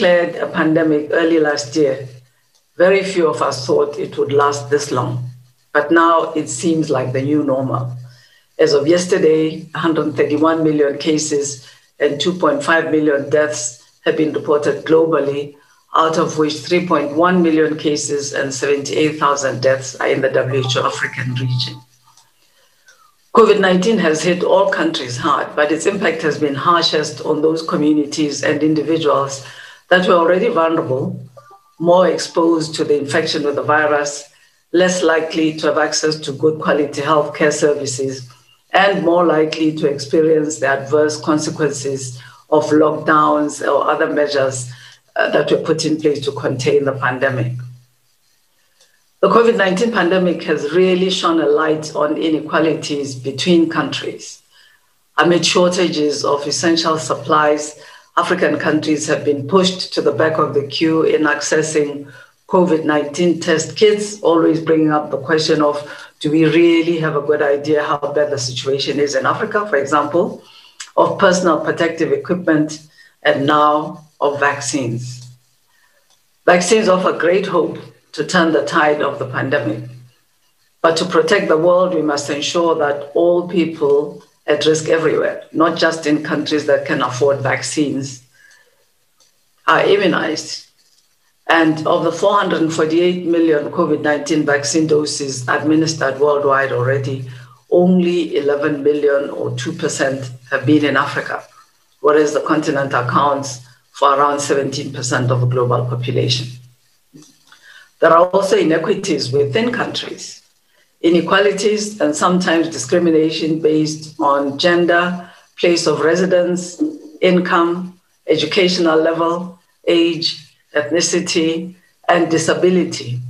declared a pandemic early last year, very few of us thought it would last this long. But now it seems like the new normal. As of yesterday, 131 million cases and 2.5 million deaths have been reported globally, out of which 3.1 million cases and 78,000 deaths are in the WHO African region. COVID 19 has hit all countries hard, but its impact has been harshest on those communities and individuals that were already vulnerable, more exposed to the infection with the virus, less likely to have access to good quality healthcare services, and more likely to experience the adverse consequences of lockdowns or other measures uh, that were put in place to contain the pandemic. The COVID 19 pandemic has really shone a light on inequalities between countries. Amid shortages of essential supplies, African countries have been pushed to the back of the queue in accessing COVID 19 test kits, always bringing up the question of do we really have a good idea how bad the situation is in Africa, for example, of personal protective equipment, and now of vaccines. Vaccines offer great hope to turn the tide of the pandemic. But to protect the world, we must ensure that all people at risk everywhere, not just in countries that can afford vaccines, are immunized. And of the 448 million COVID 19 vaccine doses administered worldwide already, only 11 million or 2% have been in Africa, whereas the continent accounts for around 17% of the global population. There are also inequities within countries, inequalities and sometimes discrimination based on gender, place of residence, income, educational level, age, ethnicity, and disability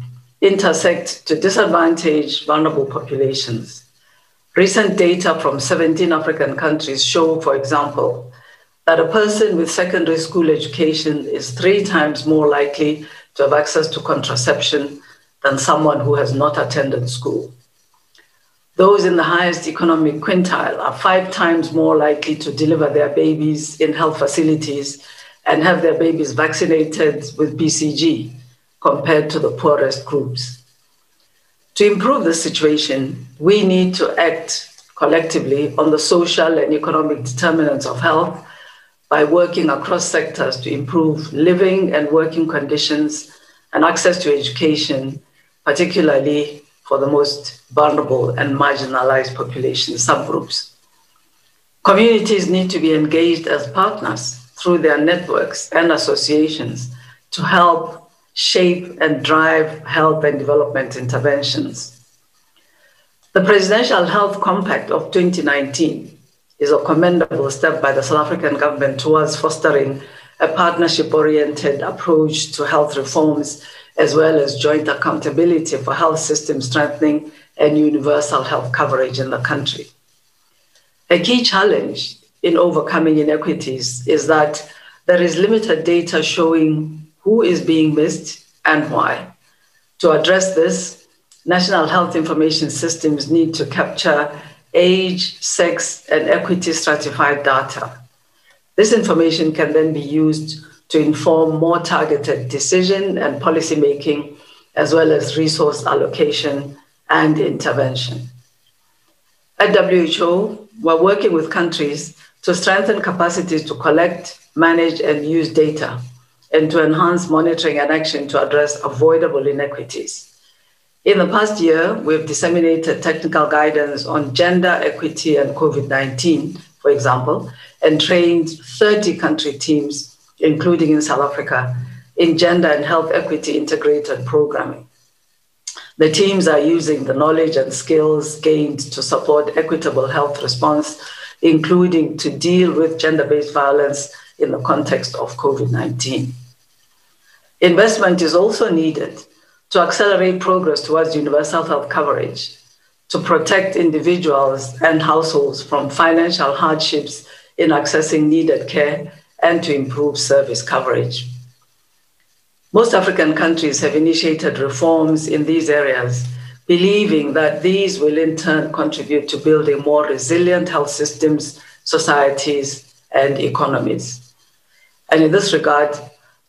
intersect to disadvantage vulnerable populations. Recent data from 17 African countries show, for example, that a person with secondary school education is three times more likely to have access to contraception than someone who has not attended school. Those in the highest economic quintile are five times more likely to deliver their babies in health facilities and have their babies vaccinated with BCG compared to the poorest groups. To improve the situation, we need to act collectively on the social and economic determinants of health by working across sectors to improve living and working conditions and access to education, particularly for the most vulnerable and marginalized population subgroups. Communities need to be engaged as partners through their networks and associations to help shape and drive health and development interventions. The Presidential Health Compact of 2019 is a commendable step by the South African government towards fostering a partnership oriented approach to health reforms, as well as joint accountability for health system strengthening and universal health coverage in the country. A key challenge in overcoming inequities is that there is limited data showing who is being missed and why. To address this, national health information systems need to capture age, sex, and equity stratified data. This information can then be used to inform more targeted decision and policy making, as well as resource allocation and intervention. At WHO, we're working with countries to strengthen capacities to collect, manage, and use data, and to enhance monitoring and action to address avoidable inequities. In the past year, we've disseminated technical guidance on gender equity and COVID 19, for example, and trained 30 country teams, including in South Africa, in gender and health equity integrated programming. The teams are using the knowledge and skills gained to support equitable health response, including to deal with gender based violence in the context of COVID 19. Investment is also needed to accelerate progress towards universal health coverage, to protect individuals and households from financial hardships in accessing needed care, and to improve service coverage. Most African countries have initiated reforms in these areas, believing that these will in turn contribute to building more resilient health systems, societies, and economies. And in this regard,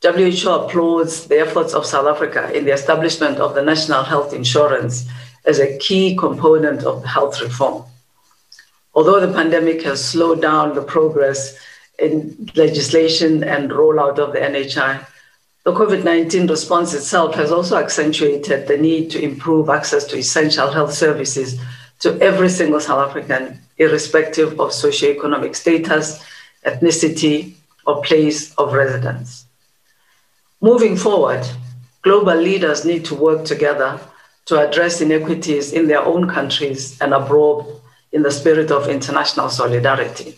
WHO applauds the efforts of South Africa in the establishment of the National Health Insurance as a key component of health reform. Although the pandemic has slowed down the progress in legislation and rollout of the NHI, the COVID 19 response itself has also accentuated the need to improve access to essential health services to every single South African, irrespective of socioeconomic status, ethnicity, or place of residence. Moving forward, global leaders need to work together to address inequities in their own countries and abroad in the spirit of international solidarity.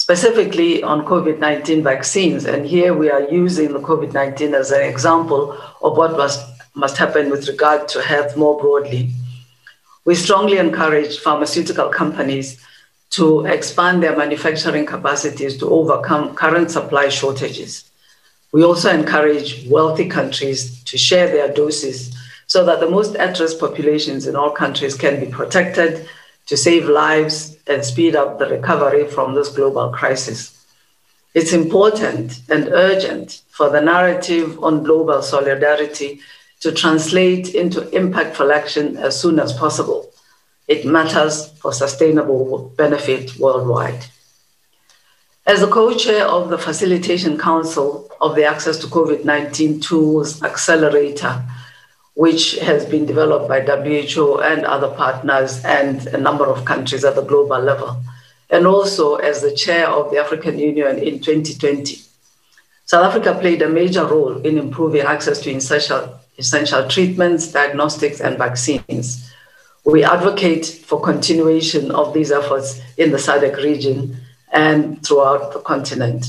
Specifically on COVID 19 vaccines, and here we are using the COVID 19 as an example of what must, must happen with regard to health more broadly. We strongly encourage pharmaceutical companies to expand their manufacturing capacities to overcome current supply shortages. We also encourage wealthy countries to share their doses so that the most at risk populations in all countries can be protected to save lives and speed up the recovery from this global crisis. It's important and urgent for the narrative on global solidarity to translate into impactful action as soon as possible. It matters for sustainable benefit worldwide. As the co chair of the Facilitation Council of the Access to COVID 19 Tools Accelerator, which has been developed by WHO and other partners and a number of countries at the global level, and also as the chair of the African Union in 2020. South Africa played a major role in improving access to essential, essential treatments, diagnostics, and vaccines. We advocate for continuation of these efforts in the SADC region and throughout the continent.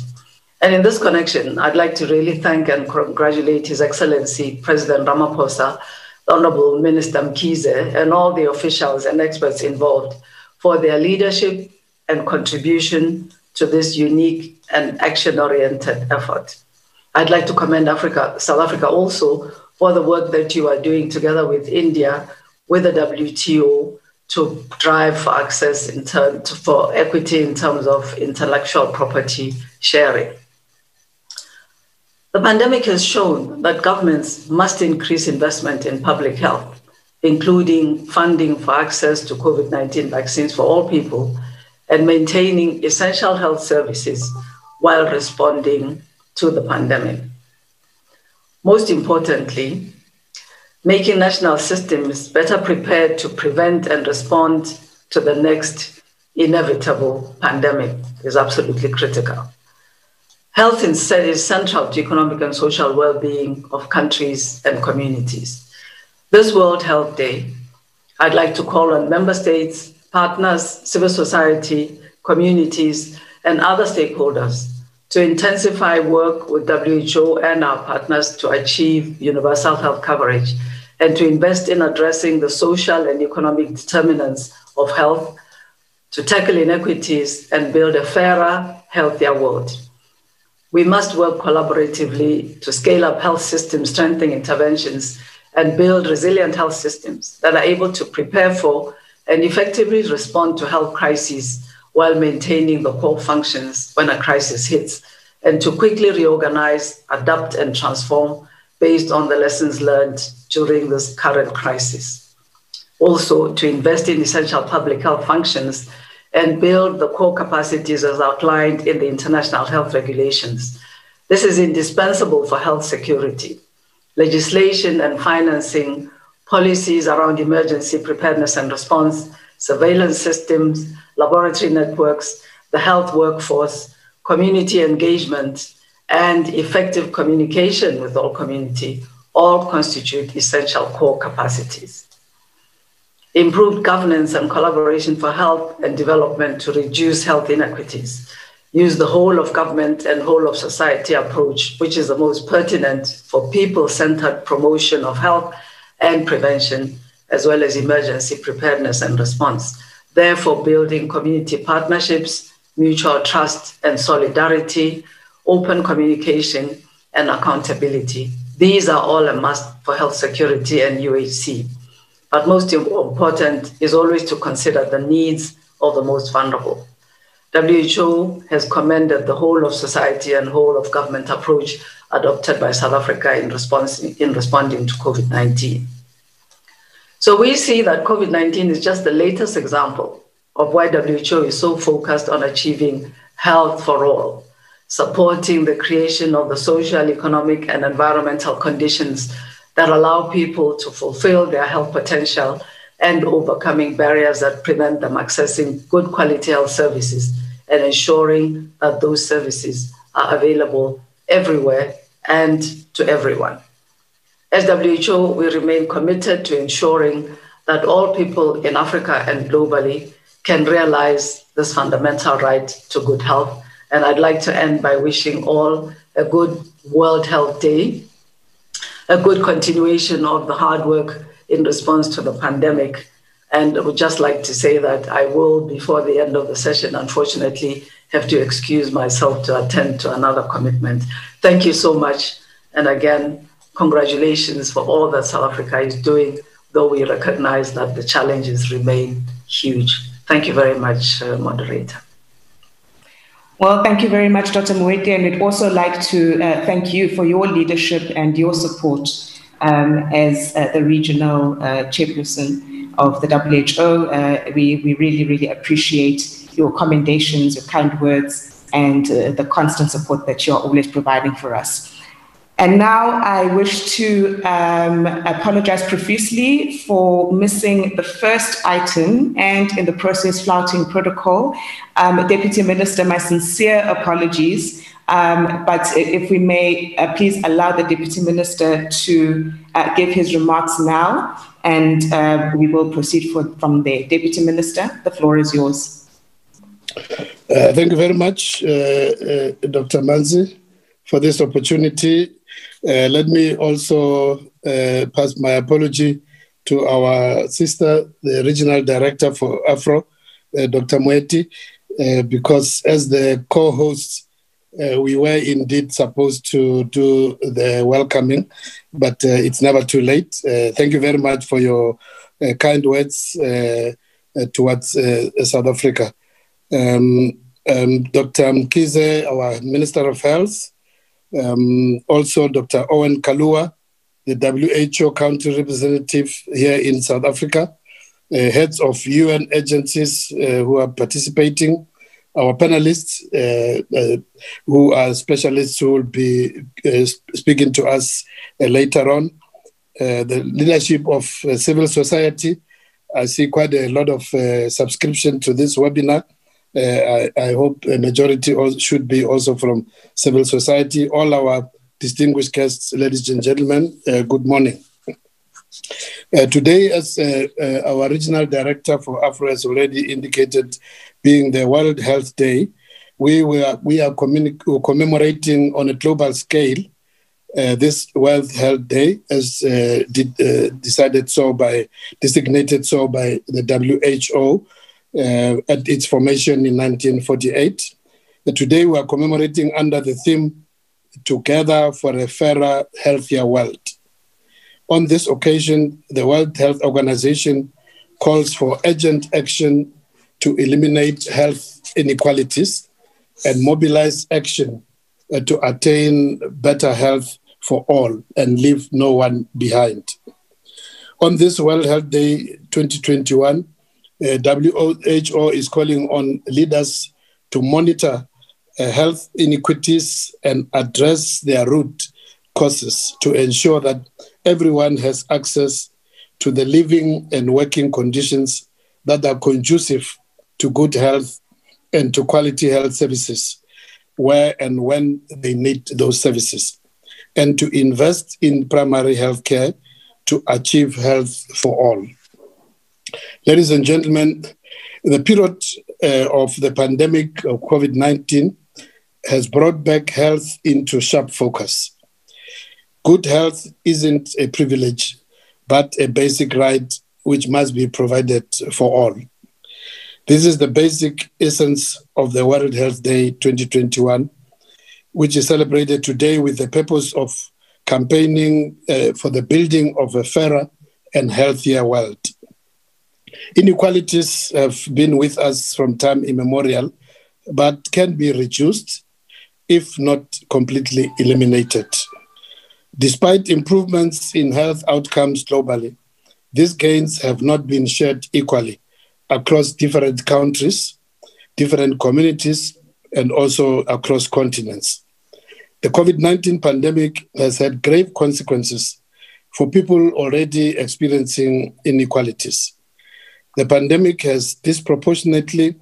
And in this connection, I'd like to really thank and congratulate His Excellency President Ramaphosa, Honorable Minister Mkhize, and all the officials and experts involved for their leadership and contribution to this unique and action-oriented effort. I'd like to commend Africa, South Africa also for the work that you are doing together with India, with the WTO, to drive for access in term, to, for equity in terms of intellectual property sharing. The pandemic has shown that governments must increase investment in public health, including funding for access to COVID 19 vaccines for all people and maintaining essential health services while responding to the pandemic. Most importantly, making national systems better prepared to prevent and respond to the next inevitable pandemic is absolutely critical. Health instead is central to economic and social well being of countries and communities. This World Health Day, I'd like to call on member states, partners, civil society, communities, and other stakeholders to intensify work with WHO and our partners to achieve universal health coverage and to invest in addressing the social and economic determinants of health to tackle inequities and build a fairer, healthier world. We must work collaboratively to scale up health systems, strengthen interventions, and build resilient health systems that are able to prepare for and effectively respond to health crises while maintaining the core functions when a crisis hits, and to quickly reorganize, adapt, and transform based on the lessons learned during this current crisis. Also, to invest in essential public health functions and build the core capacities as outlined in the international health regulations. This is indispensable for health security. Legislation and financing, policies around emergency preparedness and response, surveillance systems, laboratory networks, the health workforce, community engagement, and effective communication with all community all constitute essential core capacities improved governance and collaboration for health and development to reduce health inequities, use the whole of government and whole of society approach, which is the most pertinent for people centered promotion of health and prevention, as well as emergency preparedness and response. Therefore, building community partnerships, mutual trust and solidarity, open communication, and accountability. These are all a must for health security and UHC. But most important is always to consider the needs of the most vulnerable. WHO has commended the whole of society and whole of government approach adopted by South Africa in, response, in responding to COVID 19. So we see that COVID 19 is just the latest example of why WHO is so focused on achieving health for all, supporting the creation of the social, economic, and environmental conditions that allow people to fulfill their health potential and overcoming barriers that prevent them accessing good quality health services and ensuring that those services are available everywhere and to everyone. As WHO, we remain committed to ensuring that all people in Africa and globally can realize this fundamental right to good health. And I'd like to end by wishing all a good World Health Day, a good continuation of the hard work in response to the pandemic. And I would just like to say that I will, before the end of the session, unfortunately, have to excuse myself to attend to another commitment. Thank you so much. And again, congratulations for all that South Africa is doing, though we recognize that the challenges remain huge. Thank you very much, uh, moderator. Well, thank you very much, Dr. Moeti, and we'd also like to uh, thank you for your leadership and your support um, as uh, the regional uh, chairperson of the WHO. Uh, we, we really, really appreciate your commendations, your kind words, and uh, the constant support that you're always providing for us. And now I wish to um, apologize profusely for missing the first item and in the process flouting protocol. Um, Deputy Minister, my sincere apologies. Um, but if we may uh, please allow the Deputy Minister to uh, give his remarks now, and uh, we will proceed for, from there. Deputy Minister, the floor is yours. Uh, thank you very much, uh, uh, Dr. Manzi, for this opportunity uh, let me also uh, pass my apology to our sister, the regional director for Afro, uh, Dr. Moeti, uh, because as the co-hosts, uh, we were indeed supposed to do the welcoming, but it's never too late. thank you very much for your kind words towards South Africa. Um, um, Dr. Mkhize, our Minister of Health, um, also, Dr. Owen Kaluwa, the WHO country representative here in South Africa, uh, heads of UN agencies uh, who are participating, our panelists uh, uh who are specialists who will be uh, speaking to us uh, later on, the leadership of civil society. I see quite a lot of subscription to this webinar. Uh, I, I, hope a majority should be also from civil society. All our distinguished guests, ladies and gentlemen, uh, good morning. Uh, today, as uh, uh, our regional director for Afro has already indicated, being the World Health Day, we, were, we are commemorating on a global scale uh, this World Health Day, as decided so by, designated so by the WHO, at its formation in 1948. today we are commemorating under the theme Together for a Fairer, Healthier World. On this occasion, the World Health Organization calls for urgent action to eliminate health inequalities and mobilize action uh, to attain better health for all and leave no one behind. On this World Health Day 2021, uh, WHO is calling on leaders to monitor uh, health inequities and address their root causes to ensure that everyone has access to the living and working conditions that are conducive to good health and to quality health services where and when they need those services, and to invest in primary health care to achieve health for all. Ladies and gentlemen, the period uh, of the pandemic of COVID 19 has brought back health into sharp focus. Good health isn't a privilege, but a basic right which must be provided for all. This is the basic essence of the World Health Day 2021, which is celebrated today with the purpose of campaigning uh, for the building of a fairer and healthier world. Inequalities have been with us from time immemorial, but can be reduced if not completely eliminated. Despite improvements in health outcomes globally, these gains have not been shared equally across different countries, different communities, and also across continents. The COVID 19 pandemic has had grave consequences for people already experiencing inequalities. The pandemic has disproportionately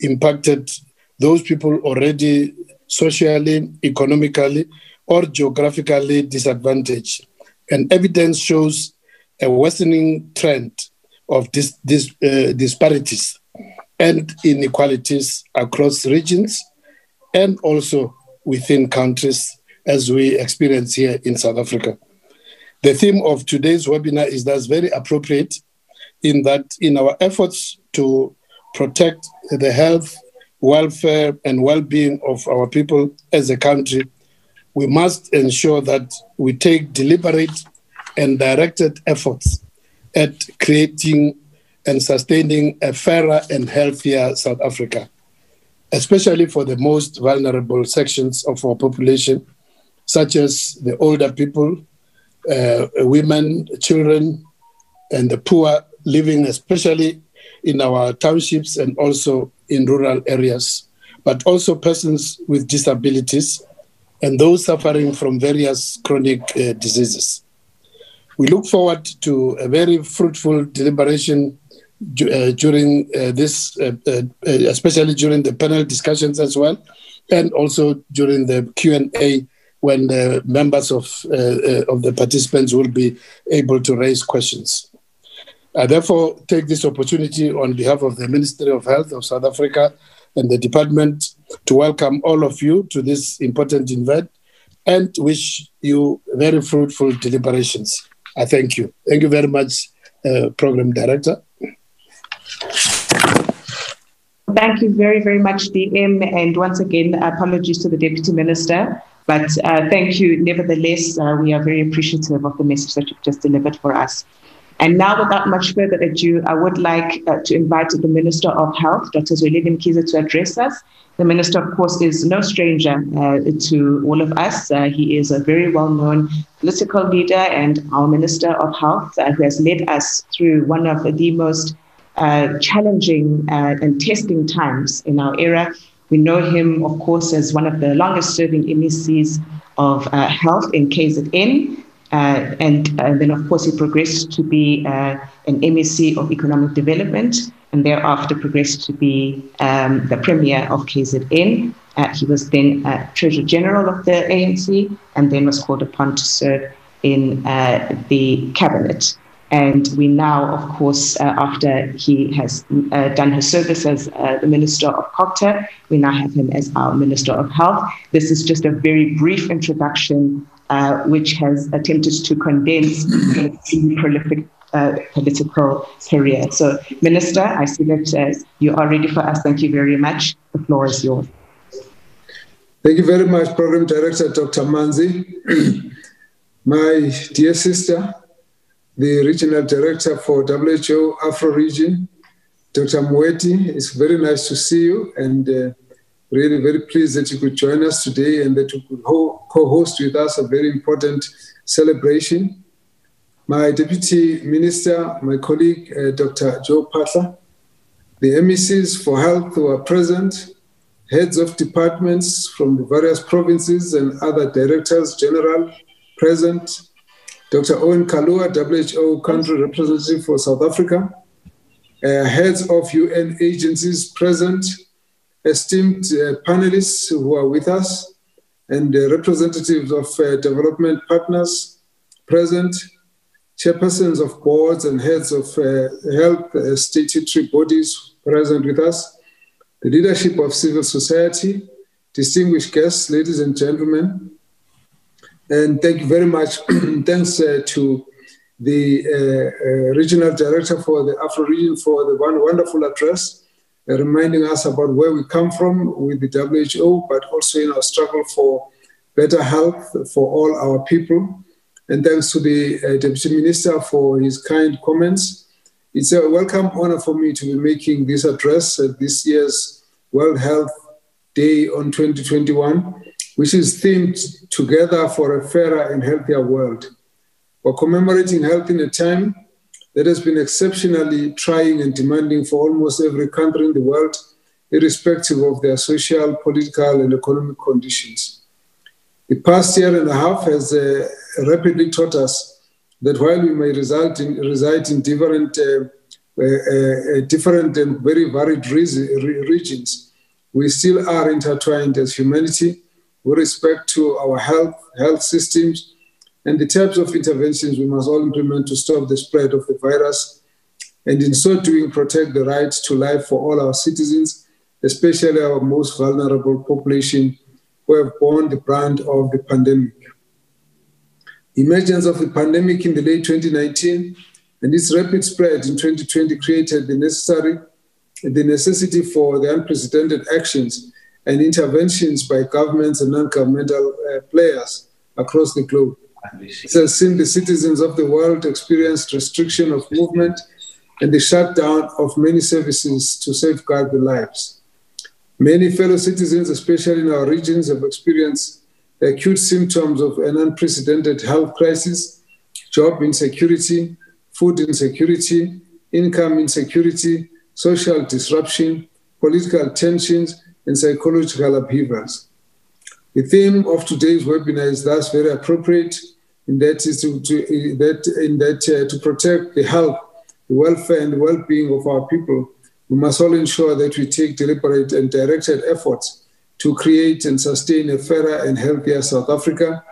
impacted those people already socially, economically, or geographically disadvantaged. And evidence shows a worsening trend of this, this uh, disparities and inequalities across regions and also within countries as we experience here in South Africa. The theme of today's webinar is thus very appropriate in that in our efforts to protect the health, welfare, and well-being of our people as a country, we must ensure that we take deliberate and directed efforts at creating and sustaining a fairer and healthier South Africa, especially for the most vulnerable sections of our population, such as the older people, uh, women, children, and the poor living, especially in our townships and also in rural areas, but also persons with disabilities and those suffering from various chronic uh, diseases. We look forward to a very fruitful deliberation uh, during uh, this, uh, uh, especially during the panel discussions as well, and also during the Q&A when the members of, of the participants will be able to raise questions. I therefore take this opportunity on behalf of the Ministry of Health of South Africa and the department to welcome all of you to this important event and wish you very fruitful deliberations. I thank you. Thank you very much, uh, Program Director. Thank you very, very much, DM. And once again, apologies to the Deputy Minister. But uh, thank you. Nevertheless, uh, we are very appreciative of the message that you've just delivered for us. And now, without much further ado, I would like uh, to invite the Minister of Health, Dr. Zwelithini Mkhize, to address us. The Minister, of course, is no stranger uh, to all of us. Uh, he is a very well known political leader and our Minister of Health uh, who has led us through one of the most uh, challenging uh, and testing times in our era. We know him, of course, as one of the longest serving MECs of health in KZN. Uh, and uh, then, of course, he progressed to be uh, an MEC of Economic Development and thereafter progressed to be um, the Premier of KZN. Uh, he was then uh, Treasurer General of the ANC and then was called upon to serve in uh, the Cabinet. And we now, of course, after he has done his service as the Minister of COGTA, we now have him as our Minister of Health. This is just a very brief introduction uh, which has attempted to condense the prolific uh, political career. So, Minister, I see that uh, you are ready for us. Thank you very much. The floor is yours. Thank you very much, Program Director Dr. Manzi. My dear sister, the Regional Director for WHO Afro Region, Dr. Moeti, it's very nice to see you and uh, really very pleased that you could join us today and that you could ho- co-host with us a very important celebration. My Deputy Minister, my colleague, uh, Dr. Joe Phaahla, the MECs for Health who are present, heads of departments from the various provinces and other directors general present, Dr. Owen Kaluwa, WHO country representative for South Africa, uh, heads of UN agencies present, esteemed uh, panelists who are with us, and uh, representatives of uh, development partners present, chairpersons of boards and heads of uh, health uh, statutory bodies present with us, the leadership of civil society, distinguished guests, ladies and gentlemen, and thank you very much. Thanks uh, to the regional director for the Afro region for the one wonderful address uh, reminding us about where we come from with the WHO, but also in our struggle for better health for all our people. And thanks to the uh, Deputy Minister for his kind comments. It's a welcome honor for me to be making this address at this year's World Health Day on 2021, which is themed Together for a Fairer and Healthier World. We're commemorating health in a time that has been exceptionally trying and demanding for almost every country in the world, irrespective of their social, political, and economic conditions. The past year and a half has uh, rapidly taught us that while we may result in, reside in different, uh, uh, uh different and very varied regions, we still are intertwined as humanity with respect to our health, health systems, and the types of interventions we must all implement to stop the spread of the virus, and in so doing, protect the right to life for all our citizens, especially our most vulnerable population who have borne the brunt of the pandemic. The Emergence of the pandemic in the late 2019 and its rapid spread in 2020 created the necessary the necessity for the unprecedented actions and interventions by governments and non-governmental uh, players across the globe. It has seen the citizens of the world experience restriction of movement and the shutdown of many services to safeguard their lives. Many fellow citizens, especially in our regions, have experienced acute symptoms of an unprecedented health crisis, job insecurity, food insecurity, income insecurity, social disruption, political tensions, and psychological upheavals. The theme of today's webinar is thus very appropriate in that is to, to that in that uh, to protect the health, the welfare, and the well-being of our people. We must all ensure that we take deliberate and directed efforts to create and sustain a fairer and healthier South Africa,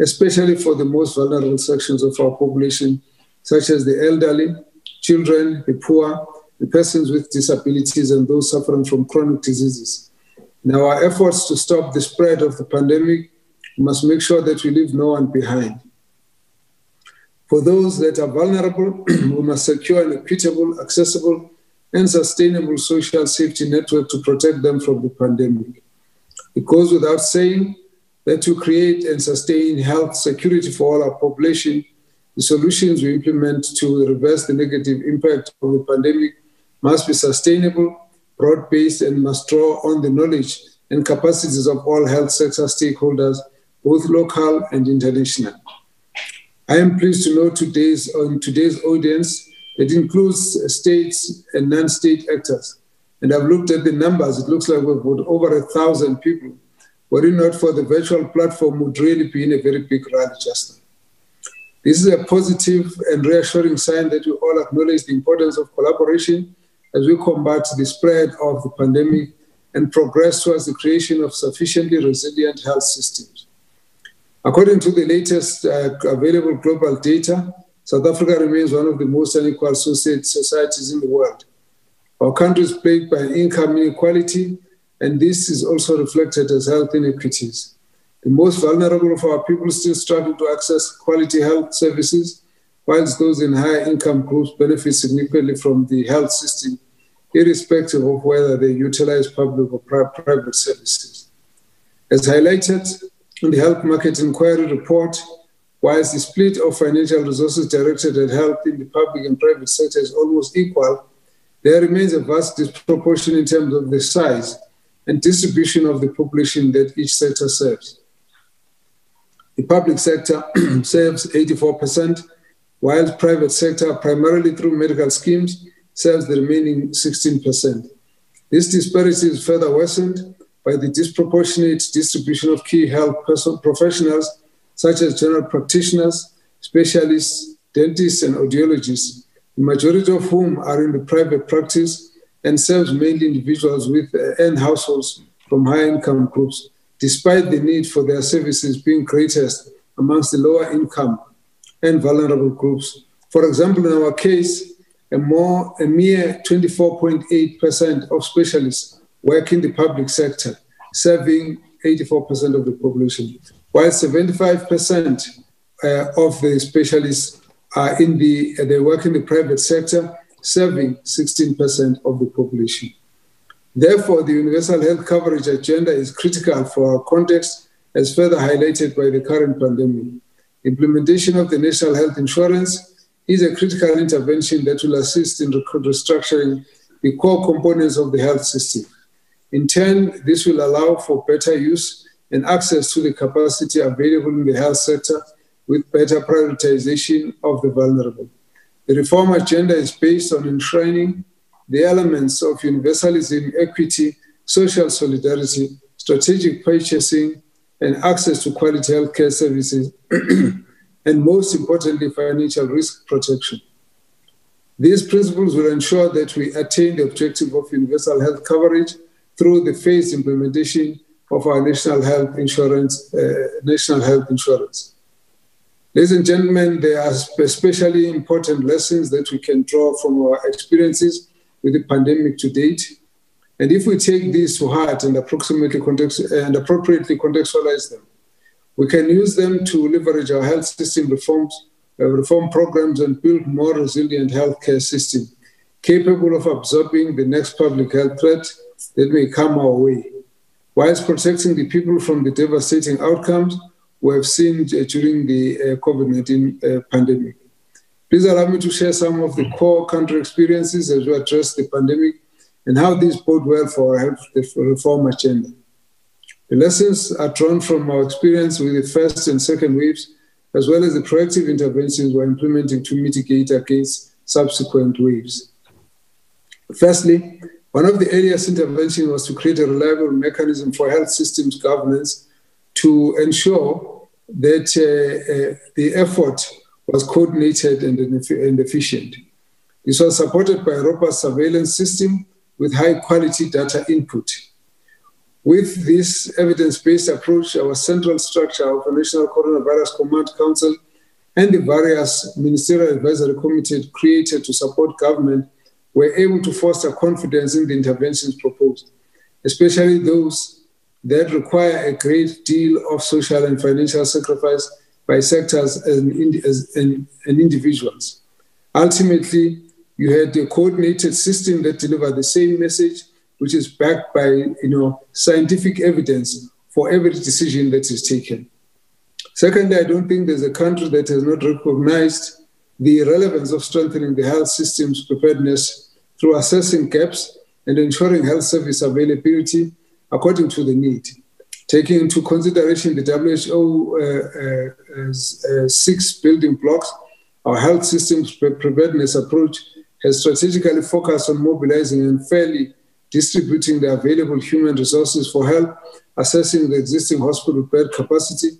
especially for the most vulnerable sections of our population, such as the elderly, children, the poor, the persons with disabilities, and those suffering from chronic diseases. In our efforts to stop the spread of the pandemic, we must make sure that we leave no one behind. For those that are vulnerable, we must secure an equitable, accessible, and sustainable social safety network to protect them from the pandemic. It goes without saying that to create and sustain health security for all our population, the solutions we implement to reverse the negative impact of the pandemic must be sustainable, broad based, and must draw on the knowledge and capacities of all health sector stakeholders, both local and international. I am pleased to know today's, today's audience it includes states and non state actors. And I've looked at the numbers, it looks like we've got over a thousand people. Were it not for the virtual platform, would really be in a very big rally just now. This is a positive and reassuring sign that we all acknowledge the importance of collaboration as we combat the spread of the pandemic and progress towards the creation of sufficiently resilient health systems. According to the latest uh, available global data, South Africa remains one of the most unequal societies in the world. Our country is plagued by income inequality, and this is also reflected as health inequities. The most vulnerable of our people still struggle to access quality health services, whilst those in higher income groups benefit significantly from the health system, irrespective of whether they utilize public or private services. As highlighted in the Health Market Inquiry report, whilst the split of financial resources directed at health in the public and private sector is almost equal, there remains a vast disproportion in terms of the size and distribution of the population that each sector serves. The public sector serves 84%, while the private sector, primarily through medical schemes, serves the remaining 16%. This disparity is further worsened by the disproportionate distribution of key health professionals, such as general practitioners, specialists, dentists, and audiologists, the majority of whom are in the private practice and serves mainly individuals with uh, and households from high income groups, despite the need for their services being greatest amongst the lower income and vulnerable groups. For example, in our case, a, more, a mere 24.8% of specialists work in the public sector, serving 84% of the population, while 75% uh, of the specialists are in the, uh, they work in the private sector, serving 16% of the population. Therefore, the universal health coverage agenda is critical for our context, as further highlighted by the current pandemic. Implementation of the national health insurance is a critical intervention that will assist in restructuring the core components of the health system. In turn, this will allow for better use and access to the capacity available in the health sector with better prioritization of the vulnerable. The reform agenda is based on enshrining the elements of universalism, equity, social solidarity, strategic purchasing, and access to quality healthcare services, and most importantly, financial risk protection. These principles will ensure that we attain the objective of universal health coverage through the phased implementation of our national health insurance, uh, national health insurance. Ladies and gentlemen, there are especially important lessons that we can draw from our experiences with the pandemic to date. And if we take these to heart and, approximately context, and appropriately contextualize them, we can use them to leverage our health system reforms, uh, reform programs, and build more resilient healthcare system capable of absorbing the next public health threat that may come our way, whilst protecting the people from the devastating outcomes we have seen during the uh, COVID 19 uh, pandemic. Please allow me to share some of the core country experiences as we address the pandemic and how these bode well for our health reform agenda. The lessons are drawn from our experience with the first and second waves, as well as the proactive interventions we're implementing to mitigate against subsequent waves. Firstly, one of the earliest interventions was to create a reliable mechanism for health systems governance to ensure that uh, uh, the effort was coordinated and, and efficient. This was supported by a robust surveillance system with high quality data input. With this evidence based approach, our central structure of the National Coronavirus Command Council and the various ministerial advisory committees created to support government were able to foster confidence in the interventions proposed, especially those that require a great deal of social and financial sacrifice by sectors and, as, and, and individuals. Ultimately, you had a coordinated system that delivered the same message, which is backed by you know, scientific evidence for every decision that is taken. Secondly, I don't think there's a country that has not recognized the relevance of strengthening the health system's preparedness through assessing gaps and ensuring health service availability according to the need. Taking into consideration the WHO uh, uh, uh, six building blocks, our health systems preparedness approach has strategically focused on mobilizing and fairly distributing the available human resources for health, assessing the existing hospital bed capacity,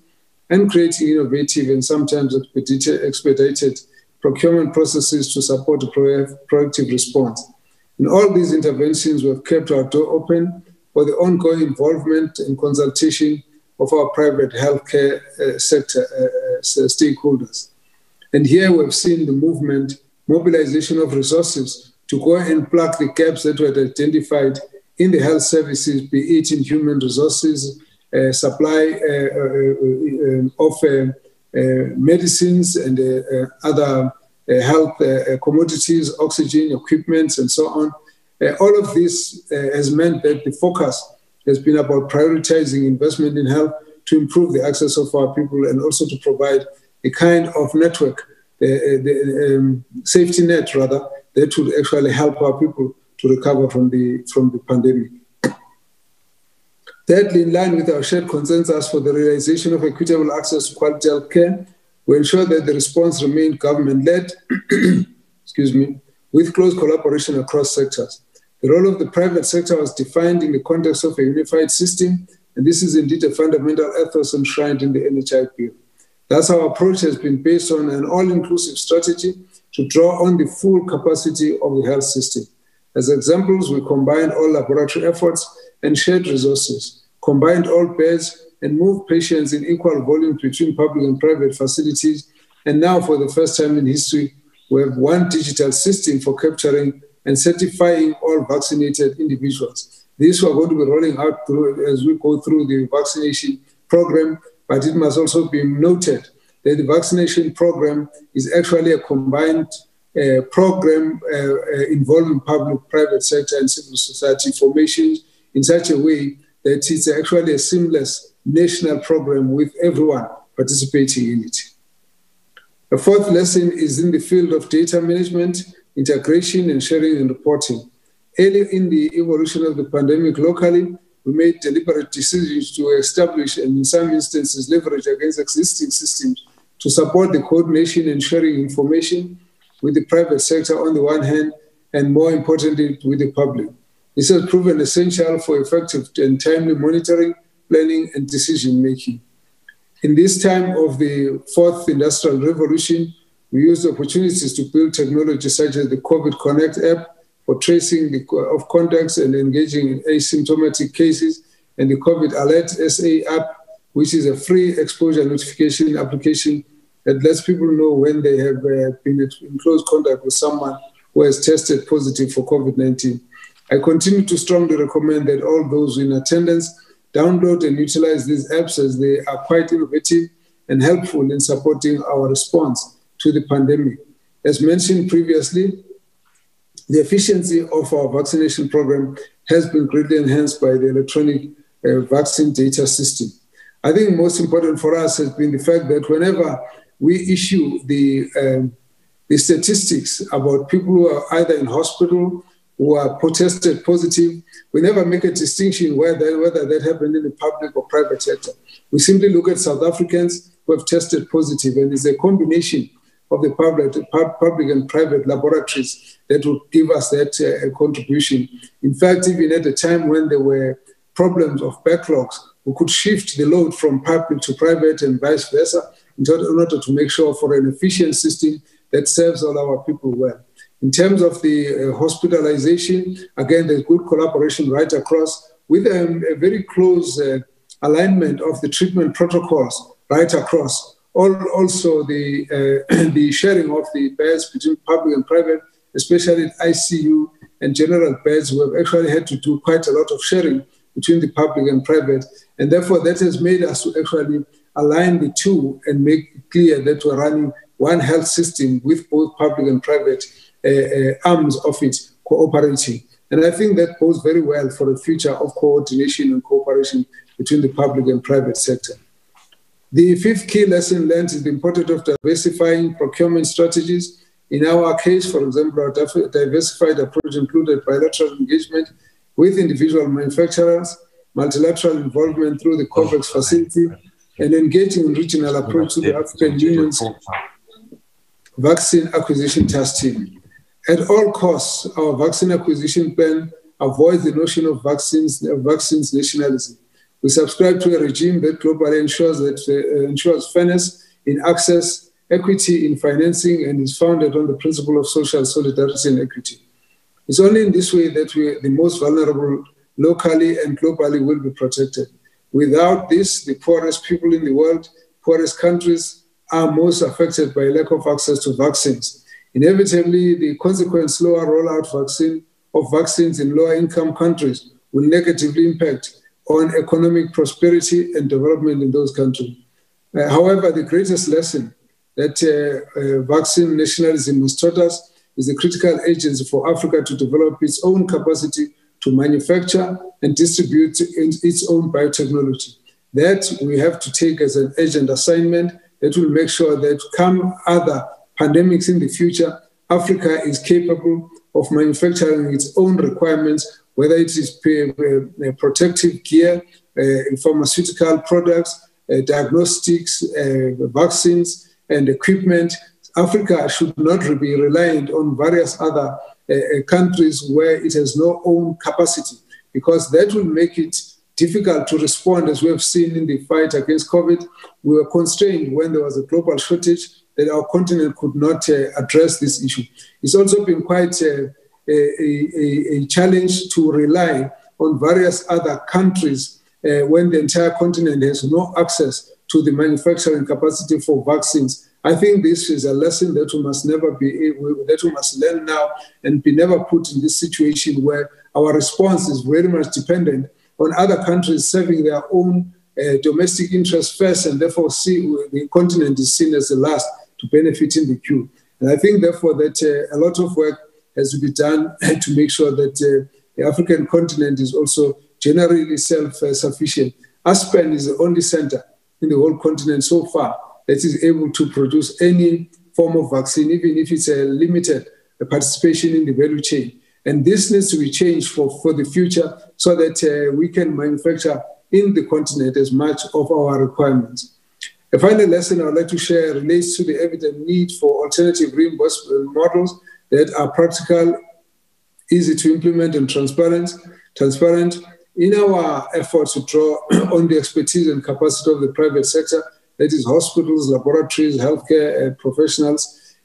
and creating innovative and sometimes expedited procurement processes to support a proactive response. In all these interventions, we have kept our door open for the ongoing involvement and consultation of our private healthcare uh, sector uh, uh stakeholders. And here we've seen the movement, mobilization of resources to go and plug the gaps that were identified in the health services, be it in human resources, uh, supply uh, uh, of medicines and other health commodities, oxygen, equipment, and so on uh, all of this uh, has meant that the focus has been about prioritizing investment in health to improve the access of our people and also to provide a kind of network, uh, the um, safety net rather, that would actually help our people to recover from the, from the pandemic. Thirdly, in line with our shared consensus for the realization of equitable access to quality health care, we ensure that the response remained government-led, excuse me, with close collaboration across sectors. The role of the private sector was defined in the context of a unified system, and this is indeed a fundamental ethos enshrined in the NHI Bill. Thus, our approach has been based on an all inclusive strategy to draw on the full capacity of the health system. As examples, we combined all laboratory efforts and shared resources, combined all beds, and moved patients in equal volumes between public and private facilities. And now, for the first time in history, we have one digital system for capturing and certifying all vaccinated individuals. This we're going to be rolling out through, as we go through the vaccination program, but it must also be noted that the vaccination program is actually a combined uh, program uh, involving public, private sector, and civil society formations in such a way that it's actually a seamless national program with everyone participating in it. A fourth lesson is in the field of data management integration and sharing and reporting. Early in the evolution of the pandemic locally, we made deliberate decisions to establish and in some instances leverage against existing systems to support the coordination and sharing information with the private sector on the one hand, and more importantly, with the public. This has proven essential for effective and timely monitoring, planning, and decision making. In this time of the fourth industrial revolution, we use opportunities to build technology such as the COVID Connect app for tracing the, of contacts and engaging in asymptomatic cases, and the COVID Alert SA app, which is a free exposure notification application that lets people know when they have uh, been in close contact with someone who has tested positive for COVID 19. I continue to strongly recommend that all those in attendance download and utilize these apps as they are quite innovative and helpful in supporting our response to the pandemic. As mentioned previously, the efficiency of our vaccination program has been greatly enhanced by the electronic uh, vaccine data system. I think most important for us has been the fact that whenever we issue the, um, the statistics about people who are either in hospital who are protested positive, we never make a distinction whether, whether that happened in the public or private sector. We simply look at South Africans who have tested positive, and it's a combination of the public, public and private laboratories that will give us that uh, contribution. In fact, even at the time when there were problems of backlogs, we could shift the load from public to private and vice versa in order to make sure for an efficient system that serves all our people well. In terms of the uh, hospitalization, again, there's good collaboration right across with um, a very close uh, alignment of the treatment protocols right across. All, also, the, uh, the sharing of the beds between public and private, especially in ICU and general beds, we have actually had to do quite a lot of sharing between the public and private. And therefore, that has made us to actually align the two and make clear that we're running one health system with both public and private uh, uh, arms of it cooperating. And I think that bodes very well for the future of coordination and cooperation between the public and private sector. The fifth key lesson learned is the importance of diversifying procurement strategies. In our case, for example, our diversified approach included bilateral engagement with individual manufacturers, multilateral involvement through the COVAX facility, and engaging in regional approach to the African Union's vaccine acquisition task team. At all costs, our vaccine acquisition plan avoids the notion of vaccines, vaccines nationalism. We subscribe to a regime that globally ensures that uh, ensures fairness in access, equity in financing, and is founded on the principle of social solidarity and equity. It's only in this way that we, the most vulnerable locally and globally will be protected. Without this, the poorest people in the world, poorest countries, are most affected by lack of access to vaccines. Inevitably, the consequent slower rollout vaccine of vaccines in lower income countries will negatively impact on economic prosperity and development in those countries. Uh, however, the greatest lesson that uh, uh, vaccine nationalism has taught us is the critical agency for Africa to develop its own capacity to manufacture and distribute its own biotechnology. That we have to take as an urgent assignment that will make sure that come other pandemics in the future, Africa is capable of manufacturing its own requirements, whether it is uh, protective gear, uh, pharmaceutical products, uh, diagnostics, vaccines, and equipment. Africa should not be reliant on various other countries where it has no own capacity, because that will make it difficult to respond, as we have seen in the fight against COVID. We were constrained when there was a global shortage that our continent could not uh, address this issue. It's also been quite uh, a, a, a, challenge to rely on various other countries uh, when the entire continent has no access to the manufacturing capacity for vaccines. I think this is a lesson that we must never be that we must learn now and be never put in this situation where our response is very much dependent on other countries serving their own uh, domestic interests first, and therefore see the continent is seen as the last to benefit in the queue. And I think, therefore, that uh, a lot of work has to be done to make sure that uh, the African continent is also generally self-sufficient. Aspen is the only center in the whole continent so far that is able to produce any form of vaccine, even if it's a limited participation in the value chain. And this needs to be changed for, for the future so that uh, we can manufacture in the continent as much of our requirements. A final lesson I would like to share relates to the evident need for alternative reimbursement models that are practical, easy to implement, and transparent. Transparent in our efforts to draw on the expertise and capacity of the private sector, that is, hospitals, laboratories, healthcare uh, professionals,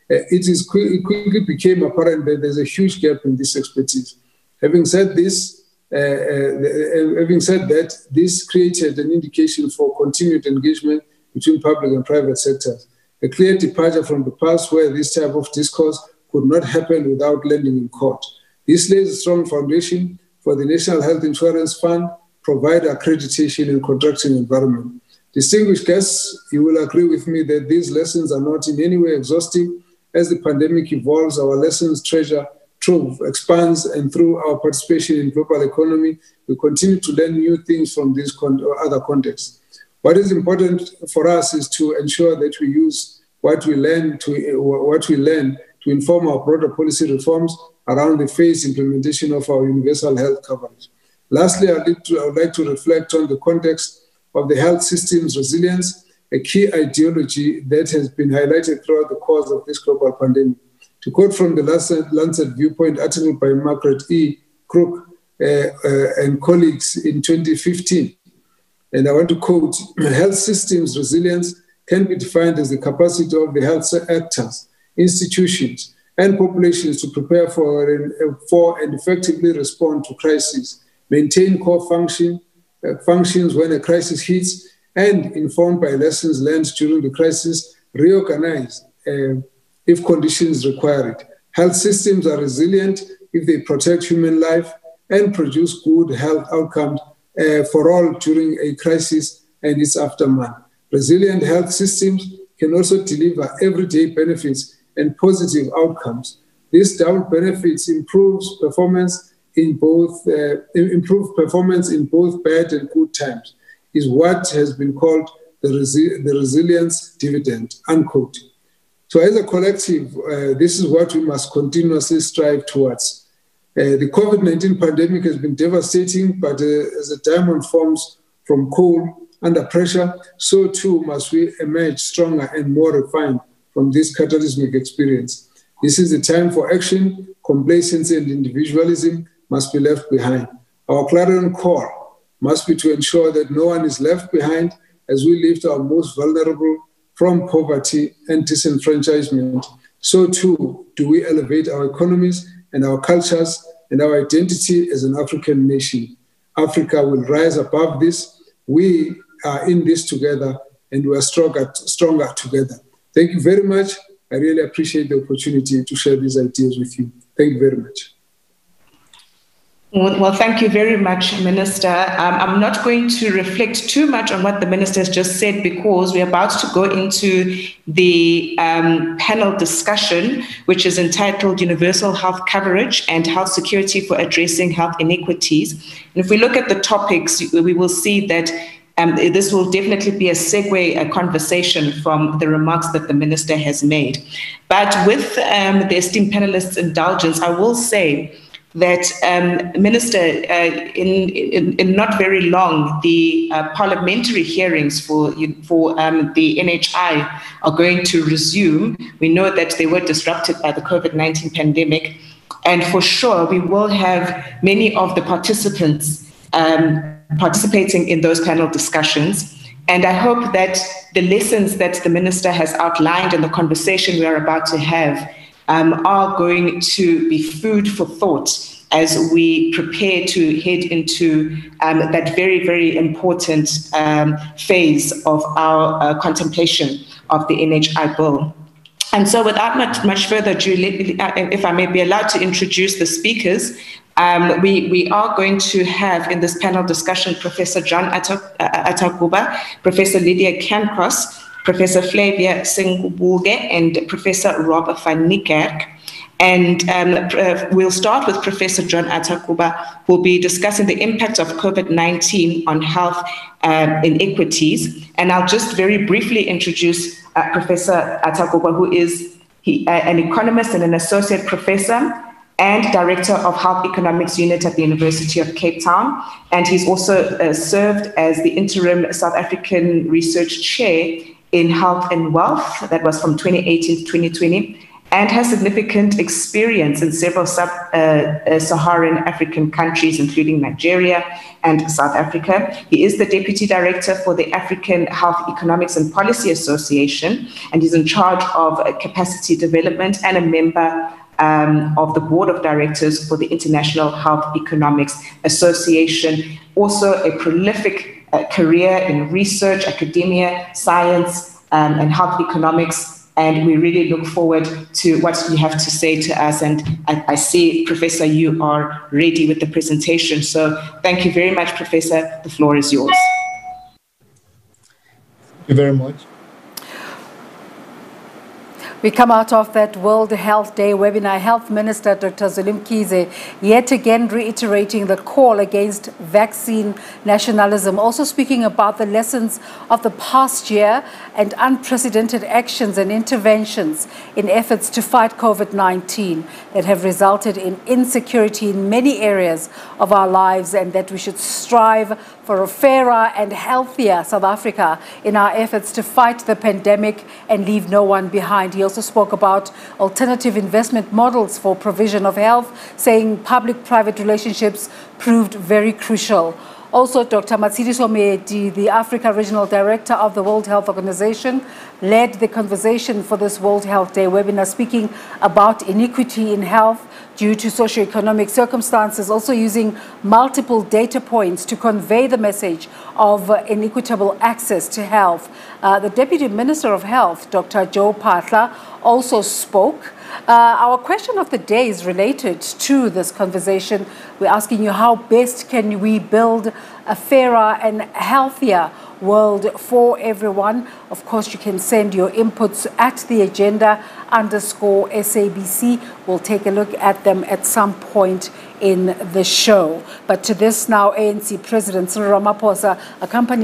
uh, it, is, it quickly became apparent that there's a huge gap in this expertise. Having said this, uh, uh, having said that, this created an indication for continued engagement between public and private sectors. A clear departure from the past where this type of discourse could not happen without landing in court. This lays a strong foundation for the National Health Insurance Fund, provide accreditation and contracting environment. Distinguished guests, you will agree with me that these lessons are not in any way exhaustive. As the pandemic evolves, our lessons treasure trove expands, and through our participation in global economy, we continue to learn new things from these con- other contexts. What is important for us is to ensure that we use what we learn to what we learn to inform our broader policy reforms around the phased implementation of our universal health coverage. Lastly, I'd like, to, I would like to reflect on the context of the health system's resilience, a key ideology that has been highlighted throughout the course of this global pandemic. To quote from the Lancet, Lancet Viewpoint article by Margaret E. Kruk uh, uh, and colleagues in 2015, and I want to quote health systems resilience can be defined as the capacity of the health actors, institutions, and populations to prepare for and, for and effectively respond to crises, maintain core function, functions when a crisis hits, and informed by lessons learned during the crisis, reorganize uh, if conditions require it. Health systems are resilient if they protect human life and produce good health outcomes uh, for all during a crisis and its aftermath. Resilient health systems can also deliver everyday benefits and positive outcomes. This double benefits improves performance in both uh, improve performance in both bad and good times. Is what has been called the, resi- the resilience dividend. Unquote. So, as a collective, uh, this is what we must continuously strive towards. Uh, the COVID 19 pandemic has been devastating, but uh, as a diamond forms from coal under pressure, so too must we emerge stronger and more refined from this cataclysmic experience. This is the time for action, complacency, and individualism must be left behind. Our clarion call must be to ensure that no one is left behind as we lift our most vulnerable from poverty and disenfranchisement. So too do we elevate our economies and our cultures and our identity as an African nation. Africa will rise above this. We are in this together and we are stronger, stronger together. Thank you very much. I really appreciate the opportunity to share these ideas with you. Thank you very much. Well, thank you very much, Minister. Um, I'm not going to reflect too much on what the Minister has just said because we're about to go into the um, panel discussion, which is entitled Universal Health Coverage and Health Security for Addressing Health Inequities. And if we look at the topics, we will see that um, this will definitely be a segue, a conversation from the remarks that the minister has made. But with um, the esteemed panelists' indulgence, I will say that, um, Minister, uh, in, in, in, not very long, the uh, parliamentary hearings for, for um, the NHI are going to resume. We know that they were disrupted by the COVID 19 pandemic. And for sure, we will have many of the participants um, participating in those panel discussions. And I hope that the lessons that the minister has outlined in the conversation we are about to have um, are going to be food for thought as we prepare to head into um, that very, very important um, phase of our uh, contemplation of the NHI bill. And so, without much, much further ado, if I may be allowed to introduce the speakers, um, we, we are going to have in this panel discussion Professor John Ataguba, Professor Lydia Cairncross, Professor Flavia Senkubuge, and Professor Rob van Niekerk. And um, uh, we'll start with Professor John Ataguba, who will be discussing the impact of COVID 19 on health um, inequities. And I'll just very briefly introduce uh, Professor Ataguba, who is he, uh, an economist and an associate professor and Director of Health Economics Unit at the University of Cape Town. And he's also uh, served as the interim South African Research Chair in Health and Wealth, that was from 2018 to 2020, and has significant experience in several sub uh, uh, Saharan African countries, including Nigeria and South Africa. He is the Deputy Director for the African Health Economics and Policy Association, and he's in charge of uh, capacity development and a member um, of the board of directors for the International Health Economics Association. Also, a prolific career in research, academia, science, um, and health economics. And we really look forward to what you have to say to us. And I, I see, Professor, you are ready with the presentation. So thank you very much, Professor. The floor is yours. Thank you very much. We come out of that World Health Day webinar. Health Minister Dr. Zweli Mkhize yet again reiterating the call against vaccine nationalism, also speaking about the lessons of the past year and unprecedented actions and interventions in efforts to fight COVID 19 that have resulted in insecurity in many areas of our lives and that we should strive for a fairer and healthier South Africa in our efforts to fight the pandemic and leave no one behind. He also spoke about alternative investment models for provision of health, saying public-private relationships proved very crucial. Also, Dr. Matshidiso Moeti, the Africa Regional Director of the World Health Organization, led the conversation for this World Health Day webinar, speaking about inequity in health due to socioeconomic circumstances, also using multiple data points to convey the message of uh, inequitable access to health. Uh, the Deputy Minister of Health, Dr. Joe Phaahla, also spoke. Uh, our question of the day is related to this conversation. We're asking you how best can we build a fairer and healthier world for everyone. Of course, you can send your inputs at the agenda underscore SABC. We'll take a look at them at some point in the show. But to this now, ANC President Cyril Ramaphosa, accompanied